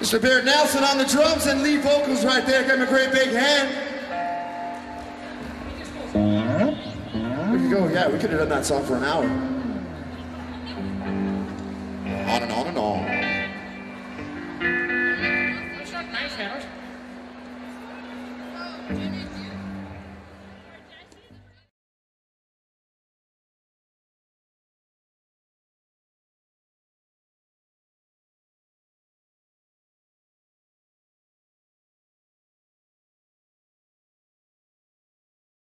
Mr. Barrett Nelson on the drums and lead vocals right there. Give him a great big hand. We could go, yeah, we could have done that song for an hour. On and on and on.